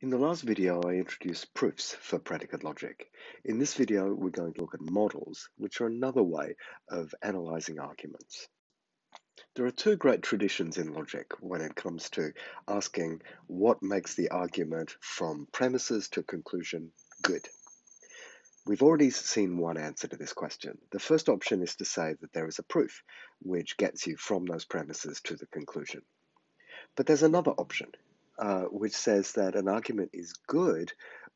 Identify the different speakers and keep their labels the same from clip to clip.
Speaker 1: In the last video, I introduced proofs for predicate logic. In this video, we're going to look at models, which are another way of analyzing arguments. There are two great traditions in logic when it comes to asking what makes the argument from premises to conclusion good. We've already seen one answer to this question. The first option is to say that there is a proof which gets you from those premises to the conclusion. But there's another option, uh, which says that an argument is good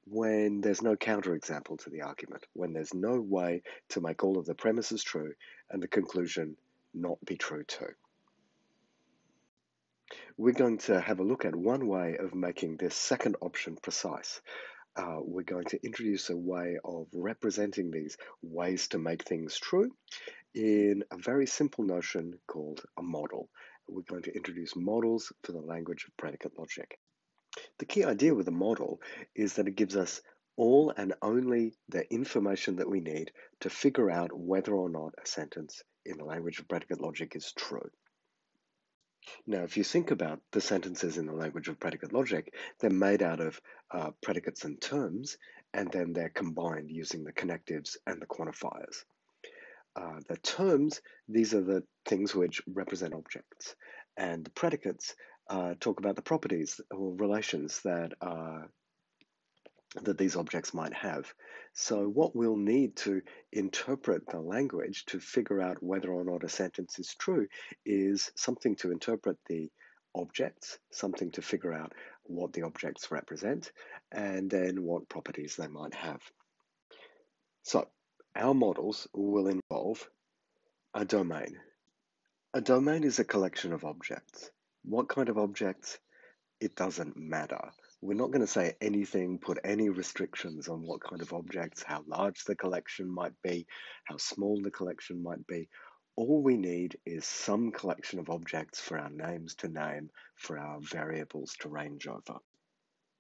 Speaker 1: when there's no counterexample to the argument, when there's no way to make all of the premises true and the conclusion not be true too. We're going to have a look at one way of making this second option precise. Uh, we're going to introduce a way of representing these ways to make things true in a very simple notion called a model we're going to introduce models for the language of predicate logic. The key idea with a model is that it gives us all and only the information that we need to figure out whether or not a sentence in the language of predicate logic is true. Now, if you think about the sentences in the language of predicate logic, they're made out of uh, predicates and terms, and then they're combined using the connectives and the quantifiers uh, the terms, these are the things which represent objects. And the predicates uh, talk about the properties or relations that, uh, that these objects might have. So what we'll need to interpret the language to figure out whether or not a sentence is true is something to interpret the objects, something to figure out what the objects represent, and then what properties they might have. So our models will involve a domain. A domain is a collection of objects. What kind of objects? It doesn't matter. We're not going to say anything, put any restrictions on what kind of objects, how large the collection might be, how small the collection might be. All we need is some collection of objects for our names to name, for our variables to range over.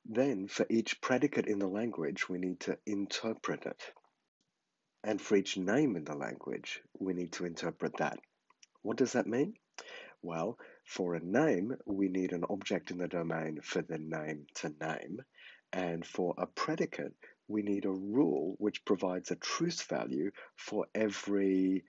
Speaker 1: Then, for each predicate in the language, we need to interpret it. And for each name in the language, we need to interpret that. What does that mean? Well, for a name, we need an object in the domain for the name to name. And for a predicate, we need a rule which provides a truth value for every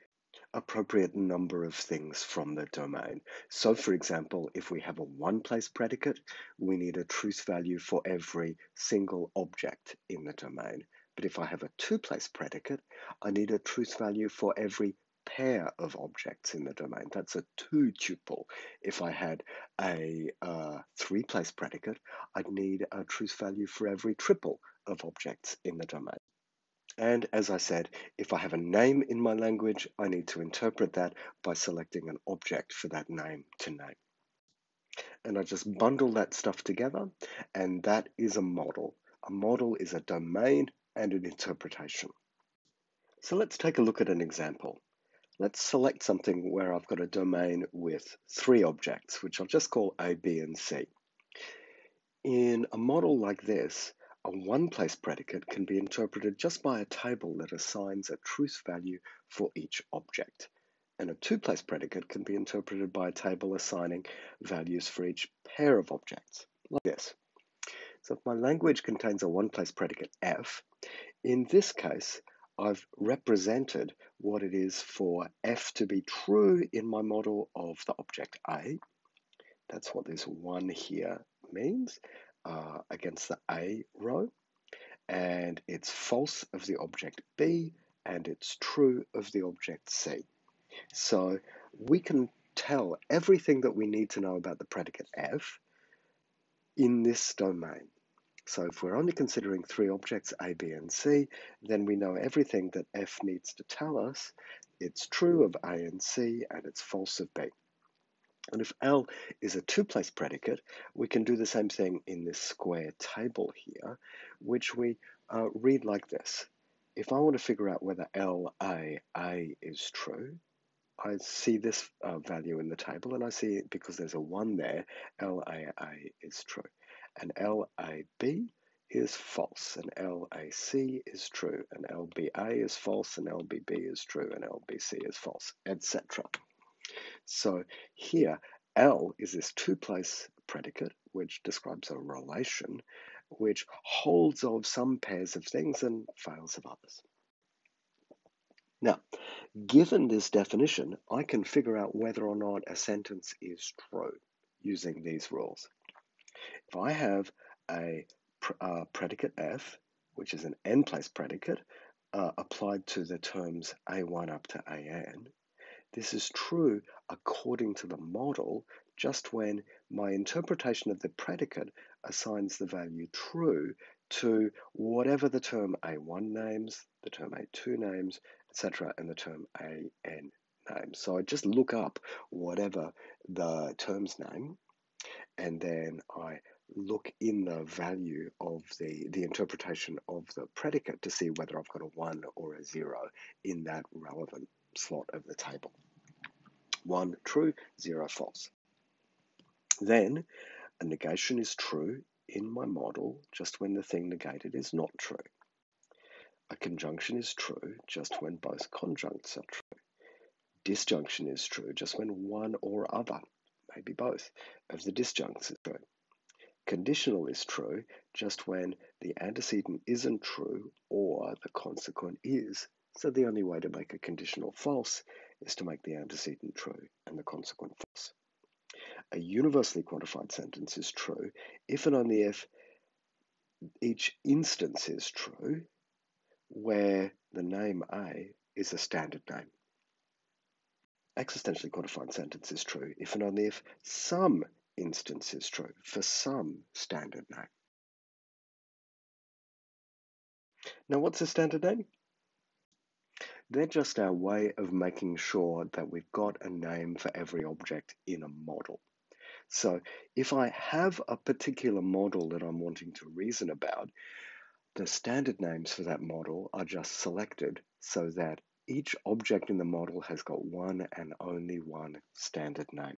Speaker 1: appropriate number of things from the domain. So, for example, if we have a one place predicate, we need a truth value for every single object in the domain. But if I have a two-place predicate, I need a truth value for every pair of objects in the domain. That's a two tuple. If I had a uh, three place predicate, I'd need a truth value for every triple of objects in the domain. And as I said, if I have a name in my language, I need to interpret that by selecting an object for that name to name. And I just bundle that stuff together, and that is a model. A model is a domain and an interpretation. So let's take a look at an example. Let's select something where I've got a domain with three objects, which I'll just call A, B, and C. In a model like this, a one-place predicate can be interpreted just by a table that assigns a truth value for each object. And a two-place predicate can be interpreted by a table assigning values for each pair of objects, like this. So if my language contains a one-place predicate f, in this case, I've represented what it is for f to be true in my model of the object A. That's what this 1 here means uh, against the A row. And it's false of the object B, and it's true of the object C. So we can tell everything that we need to know about the predicate f in this domain. So if we're only considering three objects, A, B, and C, then we know everything that F needs to tell us. It's true of A and C, and it's false of B. And if L is a two-place predicate, we can do the same thing in this square table here, which we uh, read like this. If I want to figure out whether L, A, A is true, I see this uh, value in the table, and I see because there's a 1 there, L, A, A is true and LAB is false, and LAC is true, and LBA is false, and LBB is true, and LBC is false, etc. So here, L is this two-place predicate, which describes a relation, which holds of some pairs of things and fails of others. Now, given this definition, I can figure out whether or not a sentence is true using these rules. If I have a uh, predicate F, which is an n-place predicate, uh, applied to the terms A1 up to AN, this is true according to the model just when my interpretation of the predicate assigns the value true to whatever the term A1 names, the term A2 names, etc., and the term AN names. So I just look up whatever the term's name, and then I look in the value of the, the interpretation of the predicate to see whether I've got a 1 or a 0 in that relevant slot of the table. 1 true, 0 false. Then a negation is true in my model just when the thing negated is not true. A conjunction is true just when both conjuncts are true. Disjunction is true just when one or other, maybe both, of the disjuncts is true. Conditional is true just when the antecedent isn't true or the consequent is. So the only way to make a conditional false is to make the antecedent true and the consequent false. A universally quantified sentence is true if and only if each instance is true where the name A is a standard name. Existentially quantified sentence is true if and only if some instance is true for some standard name. Now, what's a standard name? They're just our way of making sure that we've got a name for every object in a model. So if I have a particular model that I'm wanting to reason about, the standard names for that model are just selected so that each object in the model has got one and only one standard name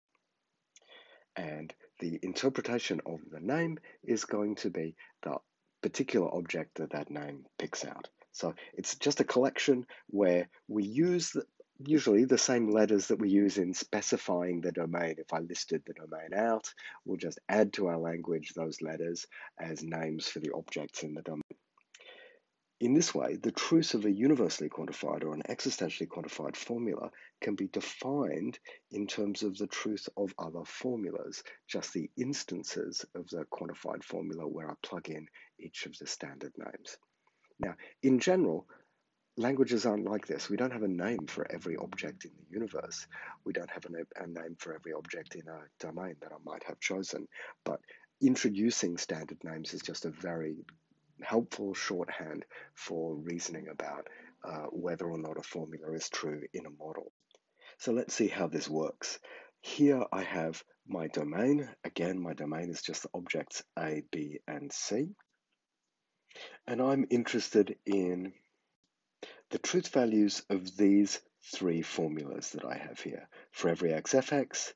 Speaker 1: and the interpretation of the name is going to be the particular object that that name picks out. So it's just a collection where we use the, usually the same letters that we use in specifying the domain. If I listed the domain out, we'll just add to our language those letters as names for the objects in the domain. In this way, the truth of a universally quantified or an existentially quantified formula can be defined in terms of the truth of other formulas, just the instances of the quantified formula where I plug in each of the standard names. Now, in general, languages aren't like this. We don't have a name for every object in the universe. We don't have a, a name for every object in a domain that I might have chosen. But introducing standard names is just a very helpful shorthand for reasoning about uh, whether or not a formula is true in a model. So let's see how this works. Here I have my domain. Again, my domain is just the objects A, B, and C. And I'm interested in the truth values of these three formulas that I have here. For every x fx,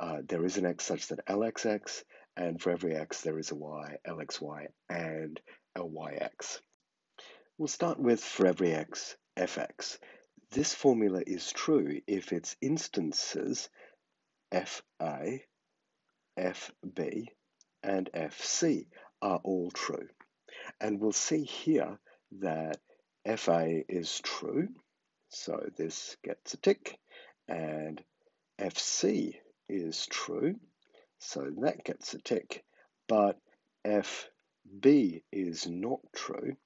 Speaker 1: uh, there is an x such that lxx, and for every x there is a y, lxy, and lyx. We'll start with for every x, fx. This formula is true if its instances fa, fb, and fc are all true. And we'll see here that fa is true, so this gets a tick, and fc is true, so that gets a tick, but f B is not true,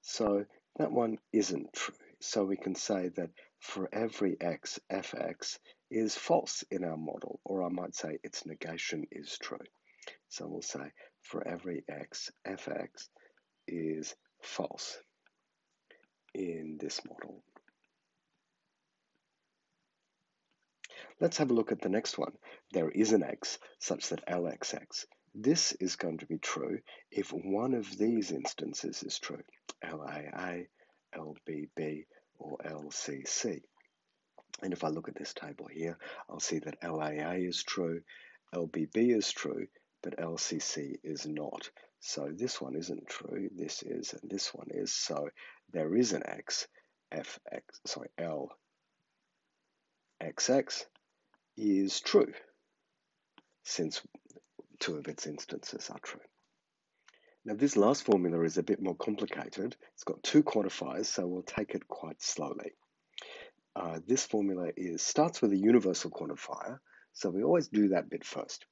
Speaker 1: so that one isn't true. So we can say that for every x, fx is false in our model, or I might say its negation is true. So we'll say for every x, fx is false in this model. Let's have a look at the next one. There is an x such that lxx this is going to be true if one of these instances is true, LAA, LBB, or LCC. And if I look at this table here, I'll see that LAA is true, LBB is true, but LCC is not. So this one isn't true, this is, and this one is. So there is an X, FX, sorry, L, XX is true, since two of its instances are true. Now this last formula is a bit more complicated. It's got two quantifiers, so we'll take it quite slowly. Uh, this formula is starts with a universal quantifier, so we always do that bit first.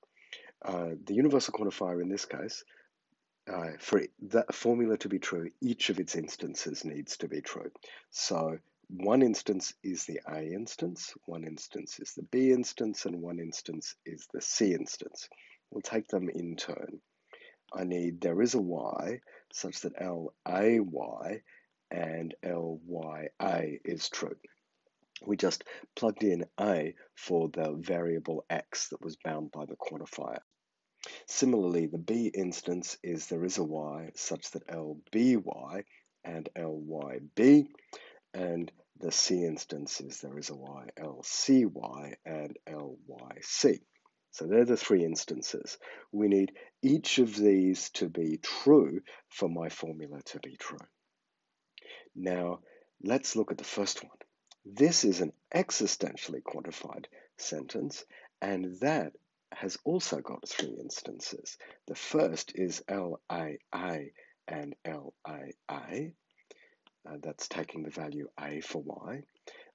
Speaker 1: Uh, the universal quantifier in this case, uh, for that formula to be true, each of its instances needs to be true. So one instance is the A instance, one instance is the B instance, and one instance is the C instance. We'll take them in turn. I need there is a y such that LAY and LYA is true. We just plugged in A for the variable x that was bound by the quantifier. Similarly, the B instance is there is a y such that LBY and LYB, and the C instance is there is a y LCY and LYC. So they're the three instances. We need each of these to be true for my formula to be true. Now, let's look at the first one. This is an existentially quantified sentence, and that has also got three instances. The first is LAA and LAA. Uh, that's taking the value A for Y.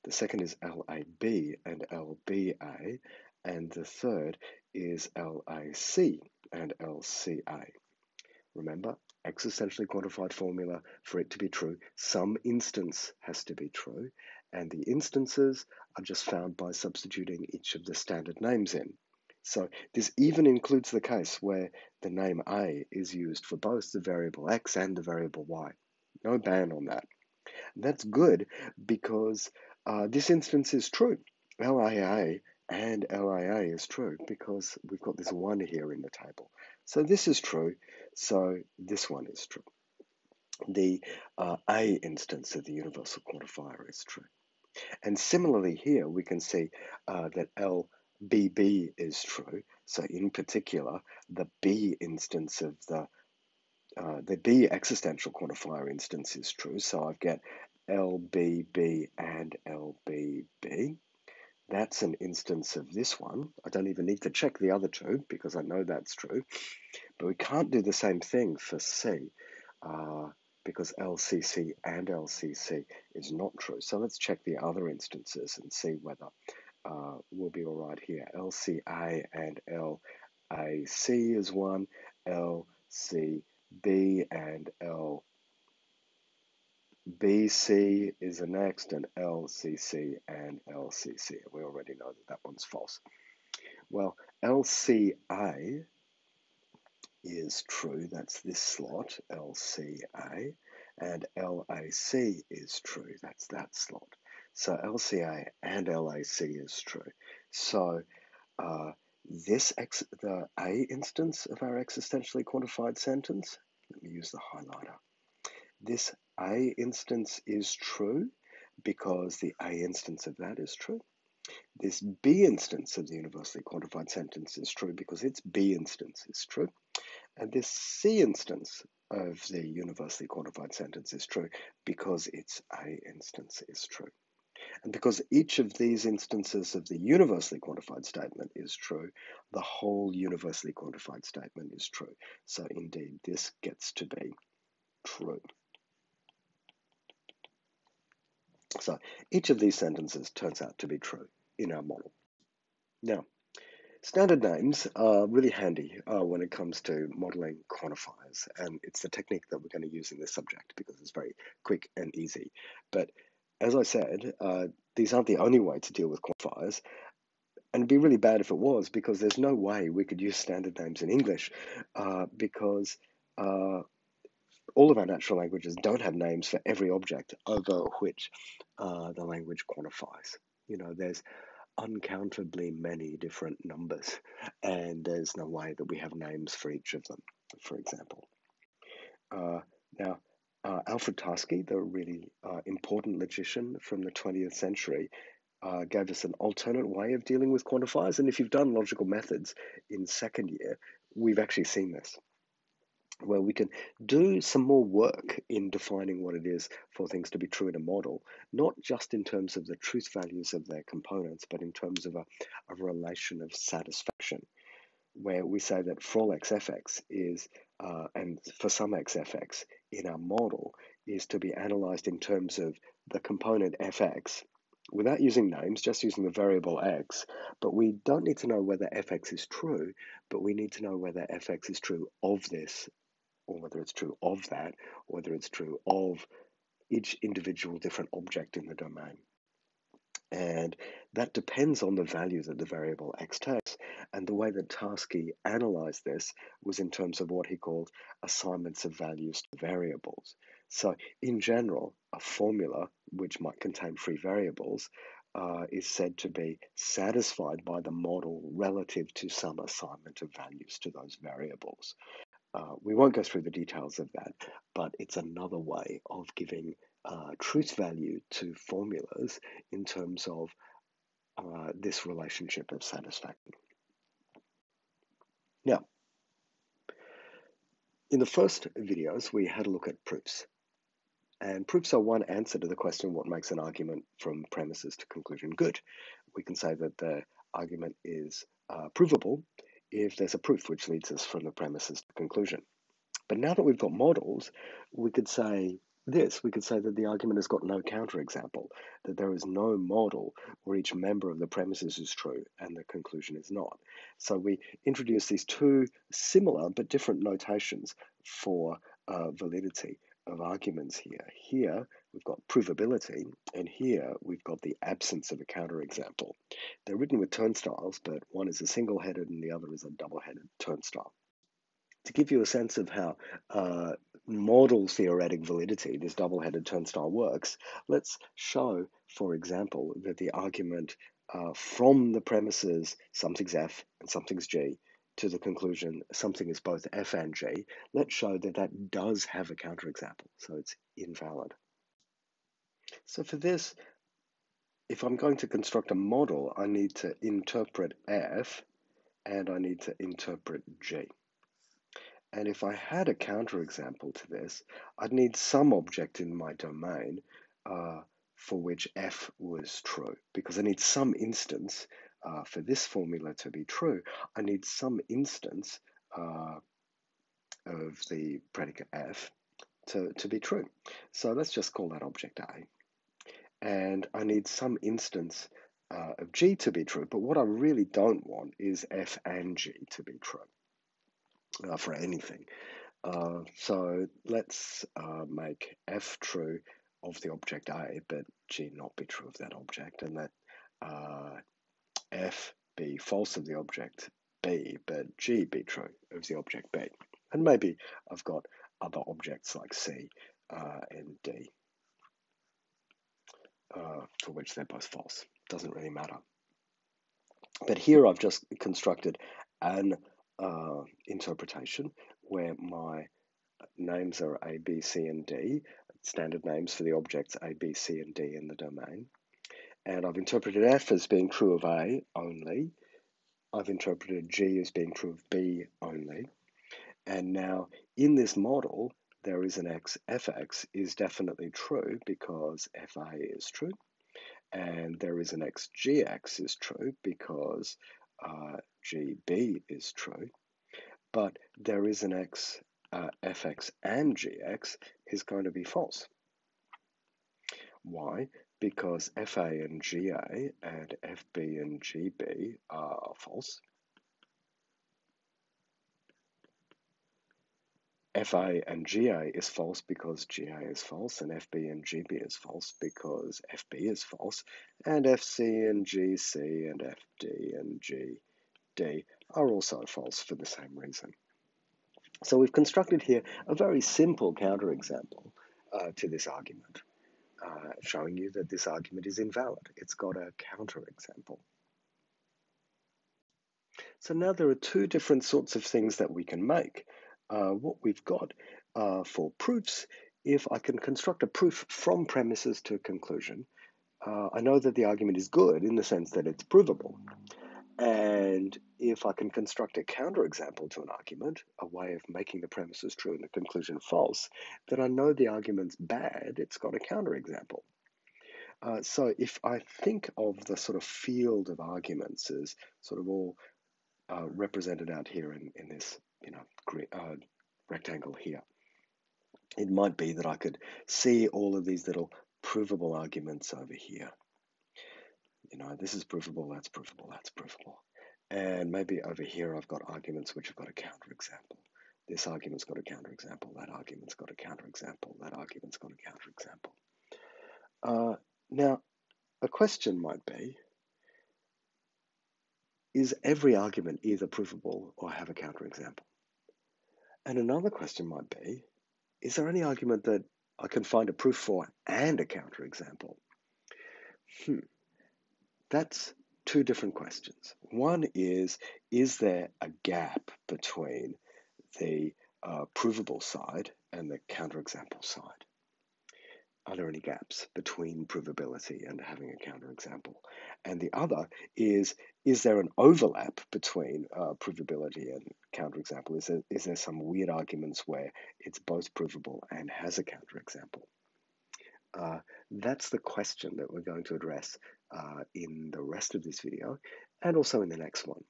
Speaker 1: The second is LAB and LBA. And the third is LAC and LCA. Remember, existentially quantified formula, for it to be true, some instance has to be true, and the instances are just found by substituting each of the standard names in. So this even includes the case where the name A is used for both the variable x and the variable y. No ban on that. And that's good because uh, this instance is true. LAA and LIA is true because we've got this 1 here in the table. So this is true, so this one is true. The uh, A instance of the universal quantifier is true. And similarly here, we can see uh, that LBB is true. So in particular, the B instance of the uh, the B existential quantifier instance is true. So I've got LBB and LBB. That's an instance of this one. I don't even need to check the other two because I know that's true. But we can't do the same thing for C. Uh, because LCC and LCC is not true. So let's check the other instances and see whether uh, we'll be all right here. LCA and LAC is one, LCB and LBC is the next, and LCC and LCC. We already know that that one's false. Well, LCA is true, that's this slot, LCA, and LAC is true, that's that slot. So LCA and LAC is true. So uh, this ex the A instance of our existentially quantified sentence, let me use the highlighter. This A instance is true because the A instance of that is true. This B instance of the universally quantified sentence is true because its B instance is true. And this C instance of the universally quantified sentence is true because its A instance is true. And because each of these instances of the universally quantified statement is true, the whole universally quantified statement is true. So indeed, this gets to be true. So each of these sentences turns out to be true in our model. Now, Standard names are really handy uh, when it comes to modeling quantifiers, and it's the technique that we're going to use in this subject because it's very quick and easy. But as I said, uh, these aren't the only way to deal with quantifiers, and it'd be really bad if it was because there's no way we could use standard names in English uh, because uh, all of our natural languages don't have names for every object over which uh, the language quantifies. You know, there's uncountably many different numbers, and there's no way that we have names for each of them, for example. Uh, now, uh, Alfred Tarski, the really uh, important logician from the 20th century, uh, gave us an alternate way of dealing with quantifiers. And if you've done logical methods in second year, we've actually seen this where we can do some more work in defining what it is for things to be true in a model, not just in terms of the truth values of their components, but in terms of a, a relation of satisfaction, where we say that for all x fx is uh, and for some xfx in our model is to be analyzed in terms of the component fx without using names, just using the variable x, but we don't need to know whether fx is true, but we need to know whether fx is true of this, or whether it's true of that, or whether it's true of each individual different object in the domain. And that depends on the value that the variable x takes. And the way that Tarski analyzed this was in terms of what he called assignments of values to variables. So, in general, a formula which might contain free variables uh, is said to be satisfied by the model relative to some assignment of values to those variables. Uh, we won't go through the details of that, but it's another way of giving uh, truth value to formulas in terms of uh, this relationship of satisfaction. Now, in the first videos, we had a look at proofs. And proofs are one answer to the question what makes an argument from premises to conclusion good. We can say that the argument is uh, provable if there's a proof which leads us from the premises to conclusion. But now that we've got models, we could say this, we could say that the argument has got no counterexample, that there is no model where each member of the premises is true and the conclusion is not. So we introduce these two similar but different notations for uh, validity of arguments here. Here we've got provability, and here we've got the absence of a counterexample. They're written with turnstiles, but one is a single-headed and the other is a double-headed turnstile. To give you a sense of how uh, model theoretic validity, this double-headed turnstile works, let's show, for example, that the argument uh, from the premises something's f and something's g to the conclusion something is both f and g, let's show that that does have a counterexample, so it's invalid. So for this, if I'm going to construct a model, I need to interpret f and I need to interpret g. And if I had a counterexample to this, I'd need some object in my domain uh, for which f was true, because I need some instance uh, for this formula to be true, I need some instance uh, of the predicate f to, to be true. So let's just call that object A. And I need some instance uh, of g to be true, but what I really don't want is f and g to be true uh, for anything. Uh, so let's uh, make f true of the object A, but g not be true of that object, and let uh, f be false of the object B, but G be true of the object B. And maybe I've got other objects like C uh, and D uh, for which they're both false. Doesn't really matter. But here I've just constructed an uh, interpretation where my names are A, B, C, and D, standard names for the objects A, B, C, and D in the domain. And I've interpreted F as being true of A only. I've interpreted G as being true of B only. And now in this model, there is an X, Fx is definitely true because Fa is true. And there is an X, Gx is true because uh, GB is true. But there is an X, uh, Fx and Gx is going to be false. Why? because FA and GA and FB and GB are false. FA and GA is false because GA is false, and FB and GB is false because FB is false, and FC and GC and FD and GD are also false for the same reason. So we've constructed here a very simple counterexample uh, to this argument uh, showing you that this argument is invalid. It's got a counterexample. So now there are two different sorts of things that we can make. Uh, what we've got uh, for proofs, if I can construct a proof from premises to a conclusion, uh, I know that the argument is good in the sense that it's provable. And if I can construct a counterexample to an argument, a way of making the premises true and the conclusion false, then I know the argument's bad, it's got a counterexample. Uh, so if I think of the sort of field of arguments as sort of all uh, represented out here in, in this you know uh, rectangle here. It might be that I could see all of these little provable arguments over here. You know, this is provable, that's provable, that's provable. And maybe over here I've got arguments which have got a counterexample. This argument's got a counterexample, that argument's got a counterexample, that argument's got a counterexample. Uh, now, a question might be, is every argument either provable or have a counterexample? And another question might be, is there any argument that I can find a proof for and a counterexample? Hmm. That's two different questions. One is, is there a gap between the uh, provable side and the counterexample side? Are there any gaps between provability and having a counterexample? And the other is, is there an overlap between uh, provability and counterexample? Is there, is there some weird arguments where it's both provable and has a counterexample? Uh, that's the question that we're going to address uh, in the rest of this video and also in the next one.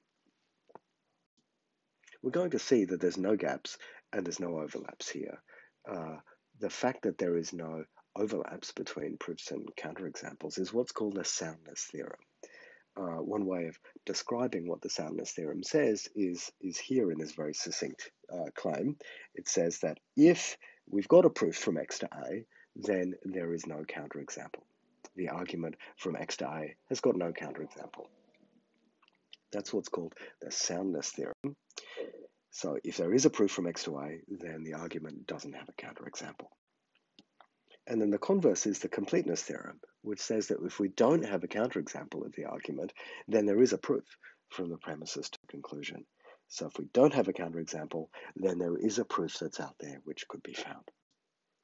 Speaker 1: We're going to see that there's no gaps and there's no overlaps here. Uh, the fact that there is no overlaps between proofs and counterexamples is what's called a soundness theorem. Uh, one way of describing what the soundness theorem says is, is here in this very succinct uh, claim. It says that if we've got a proof from x to a, then there is no counterexample. The argument from x to a has got no counterexample. That's what's called the soundness theorem. So if there is a proof from x to a, then the argument doesn't have a counterexample. And then the converse is the completeness theorem, which says that if we don't have a counterexample of the argument, then there is a proof from the premises to conclusion. So if we don't have a counterexample, then there is a proof that's out there which could be found.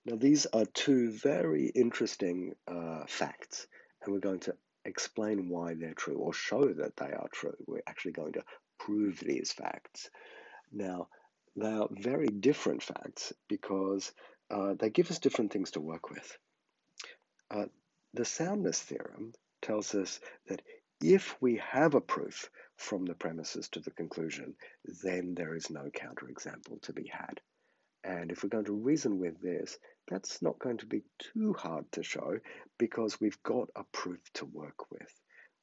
Speaker 1: Now these are two very interesting uh, facts, and we're going to explain why they're true or show that they are true. We're actually going to prove these facts. Now, they are very different facts because uh, they give us different things to work with. Uh, the soundness theorem tells us that if we have a proof from the premises to the conclusion, then there is no counterexample to be had. And if we're going to reason with this, that's not going to be too hard to show because we've got a proof to work with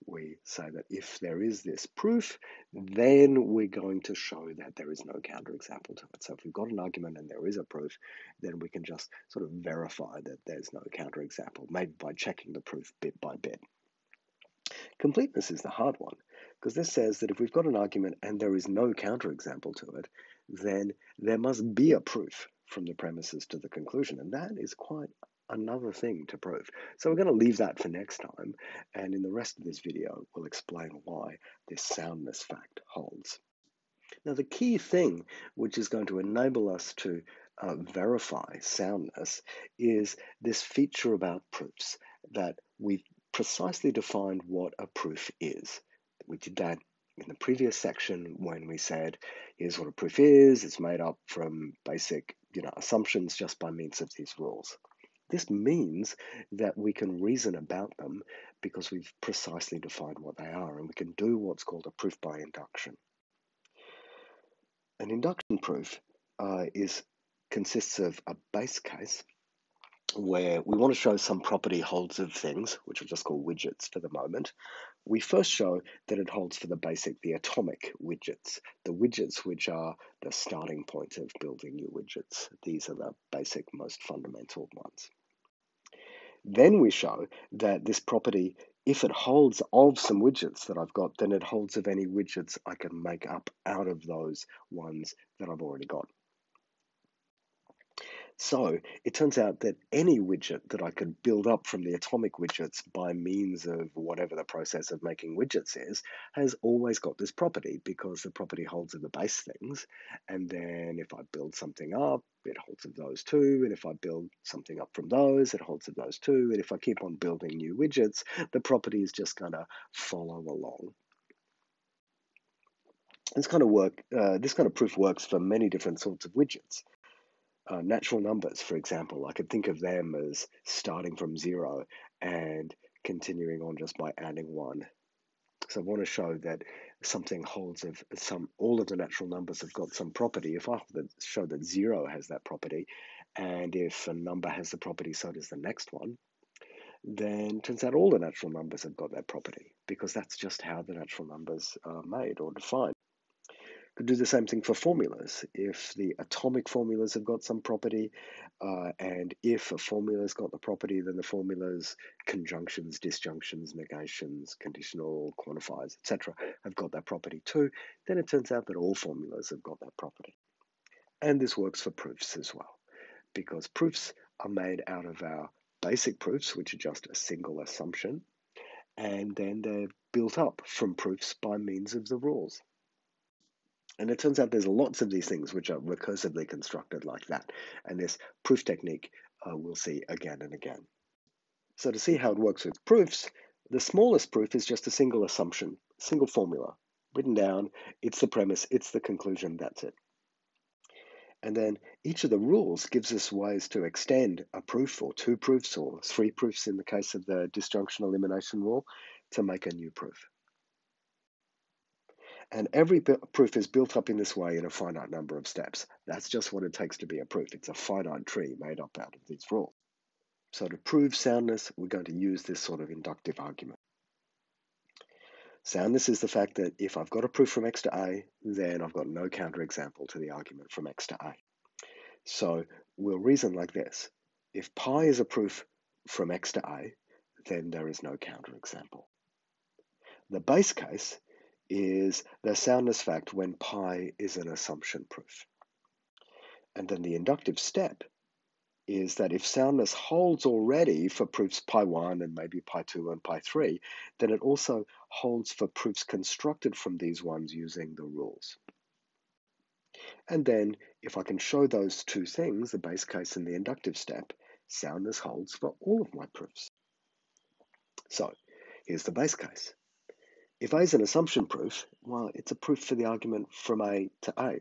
Speaker 1: we say that if there is this proof, then we're going to show that there is no counterexample to it. So if we've got an argument and there is a proof, then we can just sort of verify that there's no counterexample, maybe by checking the proof bit by bit. Completeness is the hard one, because this says that if we've got an argument and there is no counterexample to it, then there must be a proof from the premises to the conclusion. And that is quite another thing to prove. So we're going to leave that for next time, and in the rest of this video, we'll explain why this soundness fact holds. Now, the key thing which is going to enable us to uh, verify soundness is this feature about proofs that we've precisely defined what a proof is. We did that in the previous section when we said, here's what a proof is, it's made up from basic you know, assumptions just by means of these rules. This means that we can reason about them because we've precisely defined what they are, and we can do what's called a proof by induction. An induction proof uh, is consists of a base case where we want to show some property holds of things, which we'll just call widgets for the moment. We first show that it holds for the basic, the atomic widgets, the widgets which are the starting point of building new widgets. These are the basic, most fundamental ones. Then we show that this property, if it holds of some widgets that I've got, then it holds of any widgets I can make up out of those ones that I've already got. So it turns out that any widget that I could build up from the atomic widgets by means of whatever the process of making widgets is, has always got this property because the property holds of the base things. And then if I build something up, it holds of those too. And if I build something up from those, it holds of those too. And if I keep on building new widgets, the property is just going to follow along. This kind of work, uh, this kind of proof works for many different sorts of widgets uh, natural numbers, for example, I could think of them as starting from zero and continuing on just by adding one. So I want to show that something holds of some, all of the natural numbers have got some property. If I show that zero has that property, and if a number has the property, so does the next one, then turns out all the natural numbers have got that property because that's just how the natural numbers are made or defined. Could do the same thing for formulas. If the atomic formulas have got some property, uh, and if a formula's got the property, then the formula's conjunctions, disjunctions, negations, conditional quantifiers, etc., have got that property too. Then it turns out that all formulas have got that property. And this works for proofs as well, because proofs are made out of our basic proofs, which are just a single assumption, and then they're built up from proofs by means of the rules. And it turns out there's lots of these things which are recursively constructed like that. And this proof technique uh, we'll see again and again. So to see how it works with proofs, the smallest proof is just a single assumption, single formula, written down. It's the premise, it's the conclusion, that's it. And then each of the rules gives us ways to extend a proof or two proofs or three proofs in the case of the disjunction elimination rule to make a new proof. And every proof is built up in this way in a finite number of steps. That's just what it takes to be a proof. It's a finite tree made up out of these rules. So to prove soundness, we're going to use this sort of inductive argument. Soundness is the fact that if I've got a proof from x to a, then I've got no counterexample to the argument from x to a. So we'll reason like this. If pi is a proof from x to a, then there is no counterexample. The base case is the soundness fact when pi is an assumption proof. And then the inductive step is that if soundness holds already for proofs pi 1 and maybe pi 2 and pi 3, then it also holds for proofs constructed from these ones using the rules. And then if I can show those two things, the base case and the inductive step, soundness holds for all of my proofs. So here's the base case. If A is an assumption proof, well, it's a proof for the argument from A to A.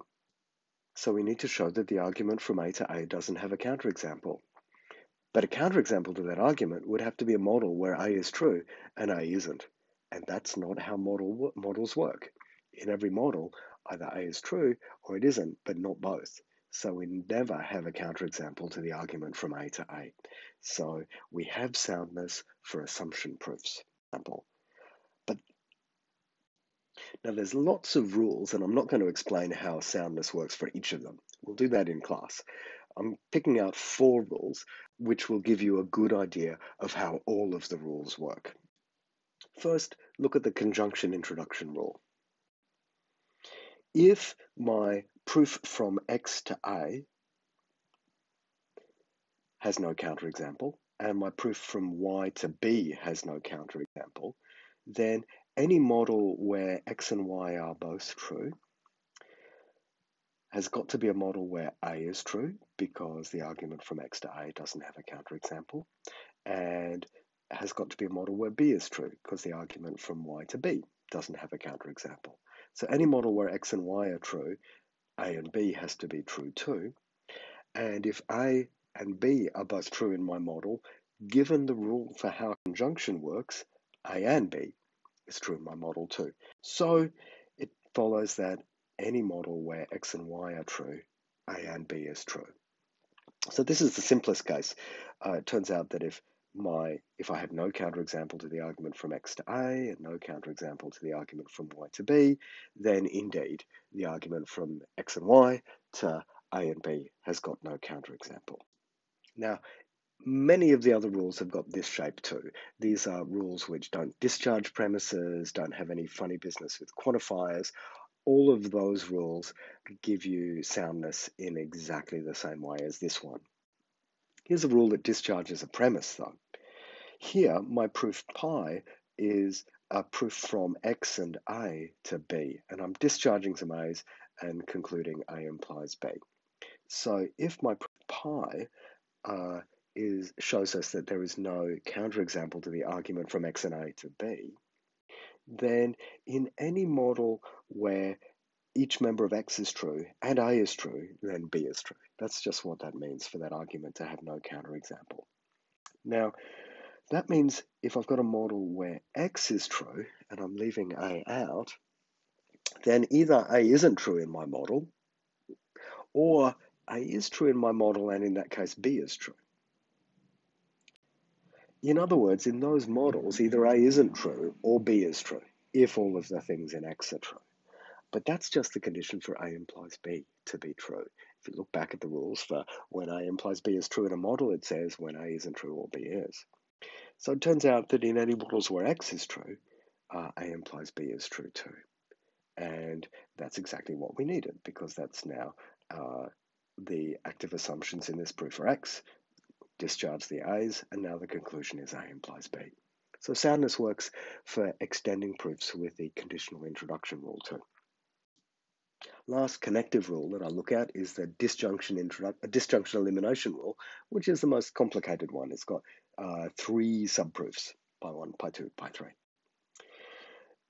Speaker 1: So we need to show that the argument from A to A doesn't have a counterexample. But a counterexample to that argument would have to be a model where A is true and A isn't. And that's not how model, models work. In every model, either A is true or it isn't, but not both. So we never have a counterexample to the argument from A to A. So we have soundness for assumption proofs. Example. Now, there's lots of rules, and I'm not going to explain how soundness works for each of them. We'll do that in class. I'm picking out four rules, which will give you a good idea of how all of the rules work. First, look at the conjunction introduction rule. If my proof from x to a has no counterexample, and my proof from y to b has no counterexample, then any model where x and y are both true has got to be a model where a is true because the argument from x to a doesn't have a counterexample, and has got to be a model where b is true because the argument from y to b doesn't have a counterexample. So any model where x and y are true, a and b has to be true too. And if a and b are both true in my model, given the rule for how conjunction works, a and b is true in my model too. So it follows that any model where x and y are true, a and b is true. So this is the simplest case. Uh, it turns out that if my if I have no counterexample to the argument from x to a and no counterexample to the argument from y to b, then indeed the argument from x and y to a and b has got no counterexample. Now, Many of the other rules have got this shape too. These are rules which don't discharge premises, don't have any funny business with quantifiers. All of those rules give you soundness in exactly the same way as this one. Here's a rule that discharges a premise though. Here, my proof pi is a proof from x and a to b, and I'm discharging some a's and concluding a implies b. So if my proof pi uh, is shows us that there is no counterexample to the argument from x and a to b, then in any model where each member of x is true and a is true, then b is true. That's just what that means for that argument to have no counterexample. Now, That means if I've got a model where x is true and I'm leaving a out, then either a isn't true in my model, or a is true in my model and in that case b is true. In other words, in those models, either a isn't true or b is true, if all of the things in x are true. But that's just the condition for A implies B to be true. If you look back at the rules for when A implies B is true in a model, it says when A isn't true or B is. So it turns out that in any models where X is true, uh, A implies B is true too. And that's exactly what we needed because that's now uh, the active assumptions in this proof for X, discharge the A's, and now the conclusion is A implies B. So soundness works for extending proofs with the conditional introduction rule too. Last connective rule that I look at is the disjunction, disjunction elimination rule, which is the most complicated one. It's got uh, three subproofs, pi 1, pi 2, pi 3.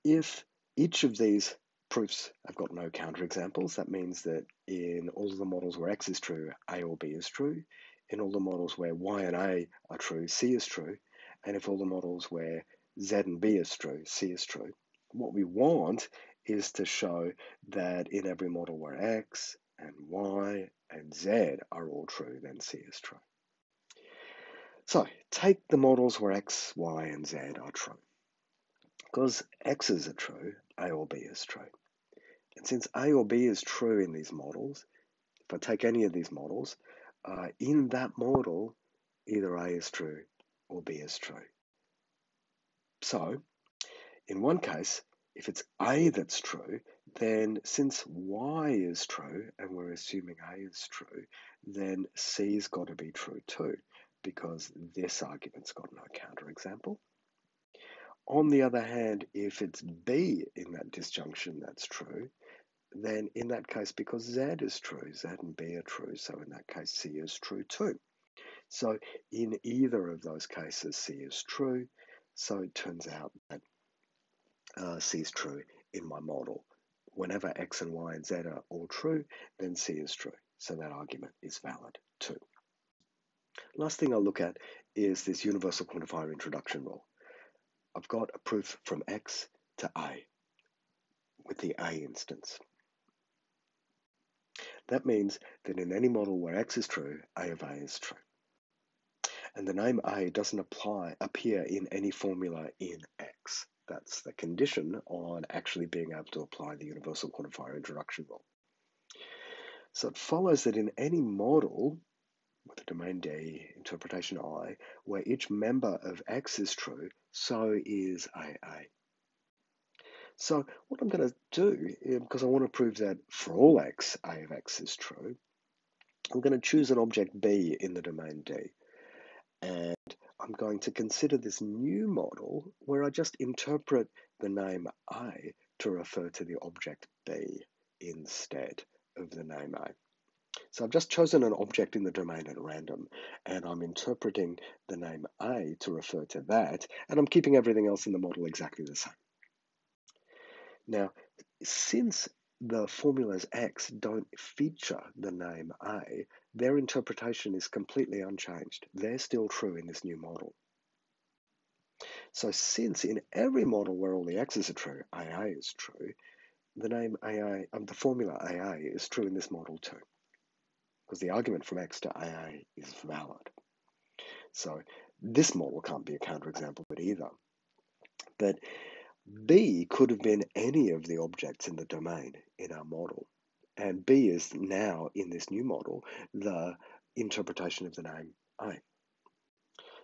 Speaker 1: If each of these proofs have got no counterexamples, that means that in all of the models where x is true, a or b is true. In all the models where y and a are true, c is true. And if all the models where z and b is true, c is true. What we want is to show that in every model where x and y and z are all true, then c is true. So take the models where x, y, and z are true. Because x's are true, a or b is true. And since a or b is true in these models, if I take any of these models, uh, in that model, either a is true or b is true. So, in one case, if it's A that's true, then since Y is true, and we're assuming A is true, then C's got to be true too, because this argument's got no counterexample. On the other hand, if it's B in that disjunction that's true, then in that case, because Z is true, Z and B are true, so in that case, C is true too. So in either of those cases, C is true. So it turns out that uh, C is true in my model. Whenever X and Y and Z are all true, then C is true. So that argument is valid too. Last thing I'll look at is this universal quantifier introduction rule. I've got a proof from X to A with the A instance. That means that in any model where X is true, A of A is true. And the name A doesn't apply appear in any formula in X. That's the condition on actually being able to apply the universal quantifier introduction rule. So it follows that in any model with a domain D, interpretation I, where each member of X is true, so is AA. So what I'm going to do, um, because I want to prove that for all X, A of X is true, I'm going to choose an object B in the domain D. And I'm going to consider this new model where I just interpret the name A to refer to the object B instead of the name A. So I've just chosen an object in the domain at random, and I'm interpreting the name A to refer to that, and I'm keeping everything else in the model exactly the same. Now, since the formulas X don't feature the name A, their interpretation is completely unchanged. They're still true in this new model. So since in every model where all the x's are true, AA is true, the name AA, um, the formula AA is true in this model too. Because the argument from x to AA is valid. So this model can't be a counterexample of it either. But B could have been any of the objects in the domain in our model. And B is now, in this new model, the interpretation of the name A.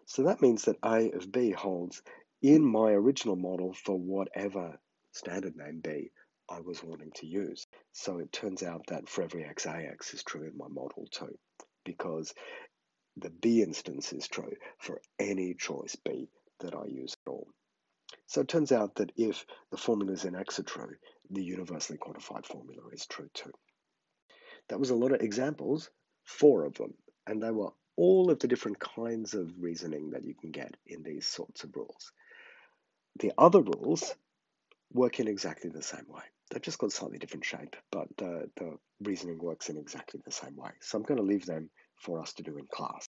Speaker 1: So that means that A of B holds in my original model for whatever standard name B I was wanting to use. So it turns out that for every x, AX is true in my model too, because the B instance is true for any choice B that I use at all. So it turns out that if the formulas in X are true, the universally quantified formula is true too. That was a lot of examples, four of them, and they were all of the different kinds of reasoning that you can get in these sorts of rules. The other rules work in exactly the same way. They've just got slightly different shape, but the, the reasoning works in exactly the same way. So I'm going to leave them for us to do in class.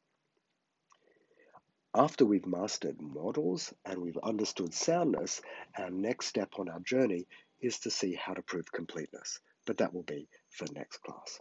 Speaker 1: After we've mastered models and we've understood soundness, our next step on our journey is to see how to prove completeness. But that will be for next class.